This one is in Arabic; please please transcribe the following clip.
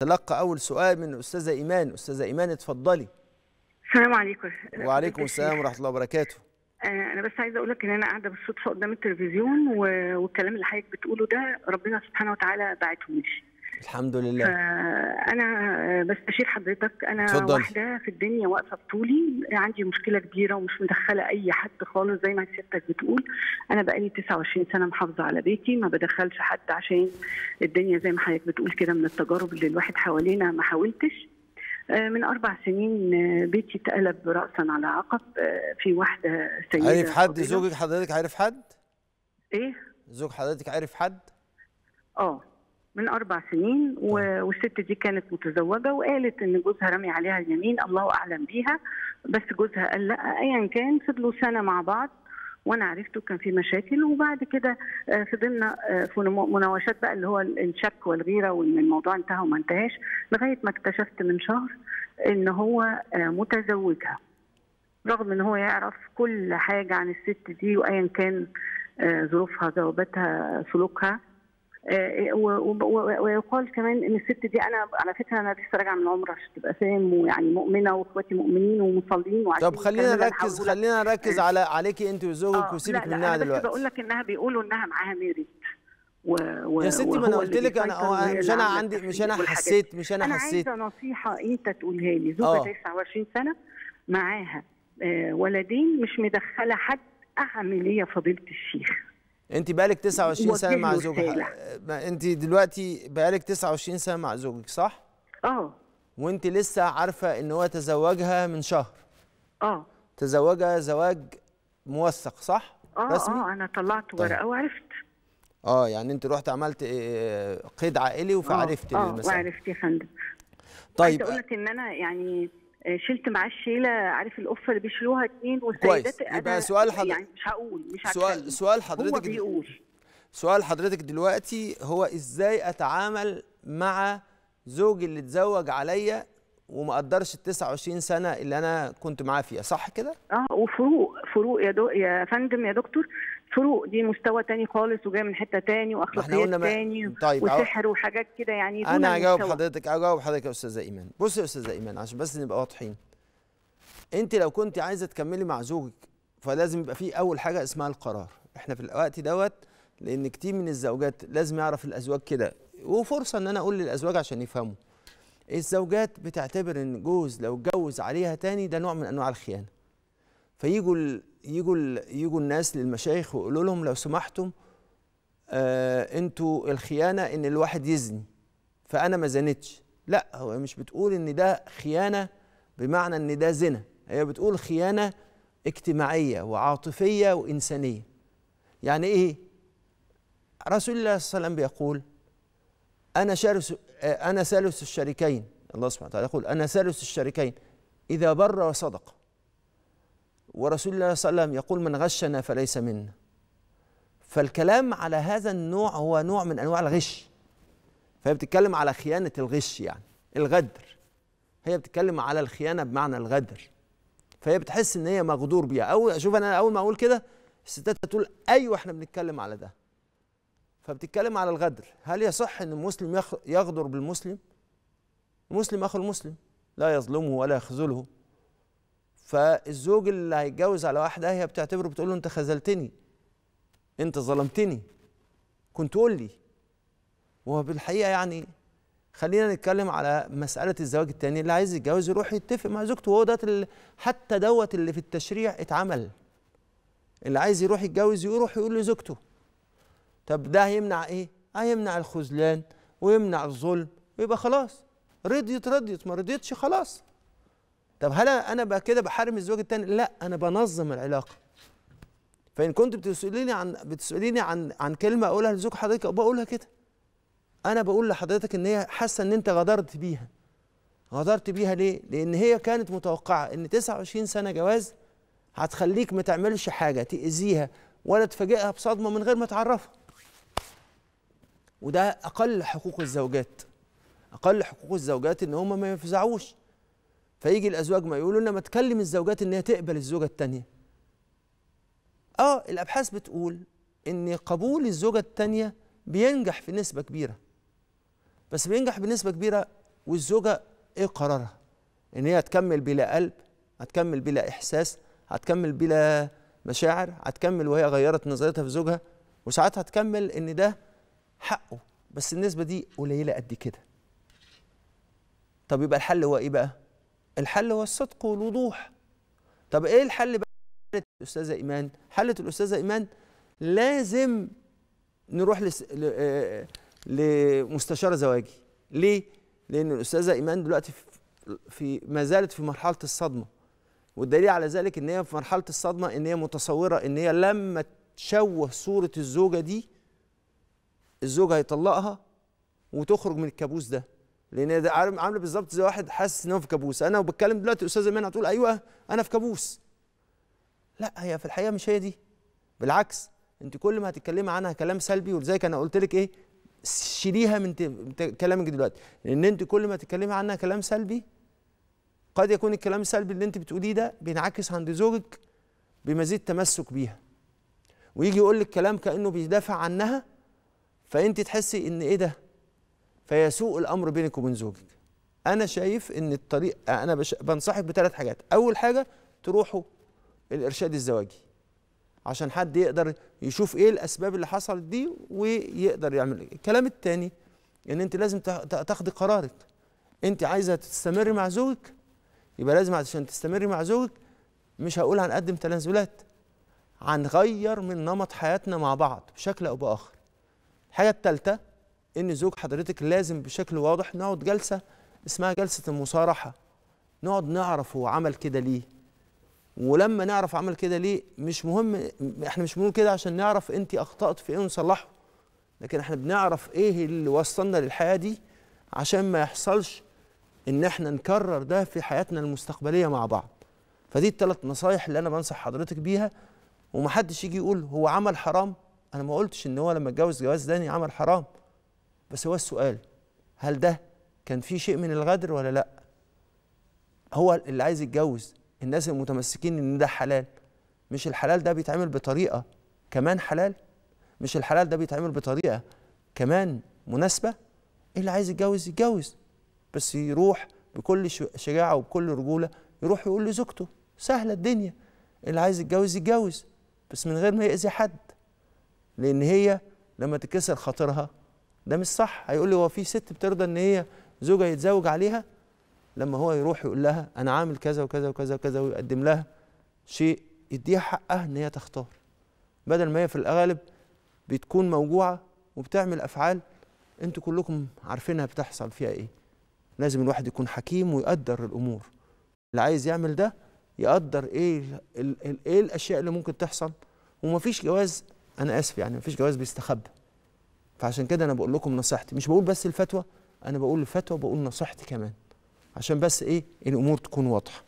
تلقى أول سؤال من الأستاذة إيمان. أستاذة إيمان اتفضلي. السلام عليكم. وعليكم السلام ورحمة الله وبركاته. آه، أنا بس عايزة أقول لك إن أنا قاعدة بالصدفة قدام التلفزيون والكلام اللي حضرتك بتقوله ده ربنا سبحانه وتعالى باعته لي. الحمد لله. فأنا بستشير حضرتك أنا اتفضلي. واحدة في الدنيا واقفة بطولي عندي مشكلة كبيرة ومش مدخلة أي حد خالص زي ما سيادتك بتقول. أنا بقالي 29 سنة محافظة على بيتي ما بدخلش حد عشان الدنيا زي ما حضرتك بتقول كده من التجارب اللي الواحد حوالينا ما حاولتش. آه، من أربع سنين بيتي اتقلب راسا على عقب. آه، في واحدة سيدة عارف حد. زوجك حضرتك عارف حد؟ إيه؟ زوج حضرتك عارف حد؟ آه. من أربع سنين و- والست دي كانت متزوجة وقالت إن جوزها رمي عليها اليمين الله أعلم بيها بس جوزها قال لأ ايا كان فضلوا سنة مع بعض وأنا عرفته كان في مشاكل وبعد كده آه، فضلنا آه، في نمو- مناوشات بقى اللي هو الشك والغيرة وإن الموضوع انتهى وما انتهاش لغاية ما اكتشفت من شهر إن هو آه، متزوجها. رغم إن هو يعرف كل حاجة عن الست دي وايا كان آه، ظروفها ذوبتها سلوكها آه، ويقال كمان إن الست دي أنا على فكرة أنا لسه راجعة من عمرة عشان تبقى فاهم ويعني مؤمنة وإخواتي مؤمنين ومصلين طب خلينا أنا نركز. خلينا نركز على عليكي أنت وزوجك آه، وسيبك منها أنا بس دلوقتي بقول لك إنها بيقولوا إنها معاها ميريت و... و... يا ستي ما أنا قلت لك أنا مش أنا عندي مش أنا. حسيت مش أنا أنا حسيت عايزة نصيحة أنت تقولها لي آه. زوجة 29 سنة معاها آه، ولدين مش مدخلة حد أعمل إيه يا فضيلة الشيخ انت بقالك 29 سنة مع زوجك. انت دلوقتي بقالك 29 سنة مع زوجك صح؟ آه. وانت لسه عارفة ان هو تزوجها من شهر. آه. تزوجها زواج موثق صح؟ آه رسمي؟ آه أنا طلعت طيب. ورقة وعرفت. آه يعني انت رحت عملت آه، قيد عائلي فعرفت آه المسألة وعرفت يا فندم. طيب. أقول لك إن أنا يعني آه، شلت معاه الشيلة عارف القفة اللي بيشيلوها اتنين كويس. والسيدات يبقى أنا- سؤال حضر- يعني مش هقول مش سؤال. سؤال هو حضرتك بيقول سؤال حضرتك دلوقتي هو إزاي أتعامل مع زوجي اللي اتزوج عليا وما قدرش ال 29 سنة اللي أنا كنت معاه فيها صح كده؟ آه وفروق فروق يا دو يا فندم يا دكتور فروق دي مستوى تاني خالص وجاي من حتة تاني وأخلاقيات ما- تاني طيب،. وسحر وحاجات كده يعني أنا هجاوب. حضرتك هجاوب حضرتك يا أستاذة إيمان بصي يا أستاذة إيمان عشان بس نبقى واضحين أنت لو كنت عايزة تكملي مع زوجك فلازم يبقى في أول حاجة اسمها القرار إحنا في الوقت دوت لأن كتير من الزوجات لازم يعرف الأزواج كده وفرصة إن أنا أقول للأزواج عشان يفهموا الزوجات بتعتبر إن جوز لو اتجوز عليها تاني ده نوع من أنواع الخيانة. فيجوا ال... يجوا ال... يجوا الناس للمشايخ ويقولوا لهم لو سمحتم آه أنتوا الخيانة إن الواحد يزني فأنا ما زنتش لا هو مش بتقول إن ده خيانة بمعنى إن ده زنا هي بتقول خيانة اجتماعية وعاطفية وإنسانية. يعني إيه؟ رسول الله صلى الله عليه وسلم بيقول أنا شارس آه، أنا ثالث الشريكين. الله سبحانه وتعالى يقول أنا ثالث الشريكين. إذا بر وصدق. ورسول الله صلى الله عليه وسلم يقول من غشنا فليس منا. فالكلام على هذا النوع هو نوع من أنواع الغش. فهي بتتكلم على خيانة الغش يعني الغدر. هي بتتكلم على الخيانة بمعنى الغدر. فهي بتحس إن هي مغدور بيها. أو شوف أنا أول ما أقول كده الستات تقول أيوه إحنا بنتكلم على ده. فبتتكلم على الغدر. هل يصح إن المسلم يغدر بالمسلم؟ المسلم أخو المسلم لا يظلمه ولا يخذله. فالزوج اللي هيتجوز على واحدة هي بتعتبره بتقول له أنت خذلتني أنت ظلمتني. كنت قول لي. وهو بالحقيقة يعني خلينا نتكلم على مسألة الزواج التاني. اللي عايز يتجوز يروح يتفق مع زوجته. وهو ال- حتى دوت اللي في التشريع اتعمل. اللي عايز يروح يتجوز يروح يقول لزوجته. طب ده هيمنع إيه؟ هيمنع الخذلان ويمنع الظلم ويبقى خلاص رضيت رضيت ما رضيتش خلاص طب هل أنا بقى كده بحارم الزوج التاني؟ لا أنا بنظم العلاقة فإن كنت بتسأليني عن بتسأليني عن عن كلمة أقولها لزوج حضرتك بقولها كده أنا بقول لحضرتك إن هي حاسة إن أنت غدرت بيها غدرت بيها ليه؟ لأن هي كانت متوقعة إن 29 سنة جواز هتخليك ما تعملش حاجة تأذيها ولا تفاجئها بصدمة من غير ما تعرفها وده أقل حقوق الزوجات. أقل حقوق الزوجات إن هم ما يفزعوش فيجي الأزواج ما يقولوا لنا ما تكلم الزوجات إن هي تقبل الزوجة الثانية آه الأبحاث بتقول إن قبول الزوجة الثانية بينجح في نسبه كبيرة. بس بينجح بنسبة كبيرة والزوجة إيه قرارها؟ إن هي هتكمل بلا قلب هتكمل بلا إحساس هتكمل بلا مشاعر هتكمل وهي غيرت نظرتها في زوجها وساعات هتكمل إن ده حقه. بس النسبة دي قليلة قد كده. طب يبقى الحل هو إيه بقى؟ الحل هو الصدق والوضوح. طب إيه الحل بقى؟ حلت الأستاذة إيمان. حلت الأستاذة إيمان لازم نروح لس... ل... لمستشار زواجي. ليه؟ لأن الأستاذة إيمان دلوقتي في- في ما زالت في مرحلة الصدمة. والدليل على ذلك إن هي في مرحلة الصدمة إن هي متصورة إن هي لما تشوه صورة الزوجة دي الزوج هيطلقها وتخرج من الكابوس ده. لأن ده عاملة بالظبط زي واحد حاسس إن هو في كابوس. أنا وبتكلم دلوقتي أستاذة ايمان هتقول أيوه أنا في كابوس. لا هي في الحقيقة مش هي دي. بالعكس أنت كل ما هتتكلمي عنها كلام سلبي ولذلك أنا قلت لك إيه شيليها من كلامك دلوقتي. لأن أنت كل ما تتكلمي عنها كلام سلبي قد يكون الكلام السلبي اللي أنت بتقوليه ده بينعكس عند زوجك بمزيد تمسك بيها. ويجي يقول لك كلام كأنه بيدافع عنها فأنت تحسي إن إيه ده؟ فيسوء الأمر بينك وبين زوجك. أنا شايف إن الطريق أنا بش... بنصحك بثلاث حاجات. أول حاجة تروحوا الإرشاد الزواجي عشان حد يقدر يشوف إيه الأسباب اللي حصلت دي ويقدر يعمل إيه. الكلام التاني إن أنت لازم تا- تا- تاخدي قرارك. أنت عايزة تستمري مع زوجك يبقى لازم عشان تستمري مع زوجك مش هقول هنقدم تنازلات هنغير من نمط حياتنا مع بعض بشكل أو بآخر. الحاجة الثالثه إن زوج حضرتك لازم بشكل واضح نقعد جلسة اسمها جلسة المصارحة. نقعد نعرف هو عمل كده ليه. ولما نعرف عمل كده ليه مش مهم إحنا مش بنقول كده عشان نعرف انت أخطأت في إيه ونصلحه. لكن إحنا بنعرف إيه اللي وصلنا للحياة دي عشان ما يحصلش إن إحنا نكرر ده في حياتنا المستقبلية مع بعض. فدي الثلاث نصايح اللي أنا بنصح حضرتك بيها. ومحدش يجي يقول هو عمل حرام أنا ما قلتش إن هو لما اتجوز جواز داني عمل حرام بس هو السؤال هل ده كان فيه شيء من الغدر ولا لأ؟ هو اللي عايز يتجوز الناس المتمسكين إن ده حلال مش الحلال ده بيتعمل بطريقة كمان حلال؟ مش الحلال ده بيتعمل بطريقة كمان مناسبة؟ اللي عايز يتجوز يتجوز بس يروح بكل شجاعة وبكل رجولة يروح يقول لزوجته سهلة الدنيا اللي عايز يتجوز يتجوز بس من غير ما يأذي حد. لأن هي لما تكسر خاطرها ده مش صح. هيقول لي هو في ست بترضى ان هي زوجها يتزوج عليها؟ لما هو يروح يقول لها أنا عامل كذا وكذا وكذا وكذا ويقدم لها شيء يديها حقها ان هي تختار. بدل ما هي في الغالب بتكون موجوعة وبتعمل أفعال أنتوا كلكم عارفينها بتحصل فيها إيه. لازم الواحد يكون حكيم ويقدر الأمور. اللي عايز يعمل ده يقدر إيه ال- ال- ال- إيه الأشياء اللي ممكن تحصل. ومفيش جواز أنا آسف يعني مفيش جواز بيستخبى. فعشان كده أنا بقول لكم نصيحتي. مش بقول بس الفتوى أنا بقول الفتوى بقول نصيحتي كمان. عشان بس إيه؟ الأمور تكون واضحة.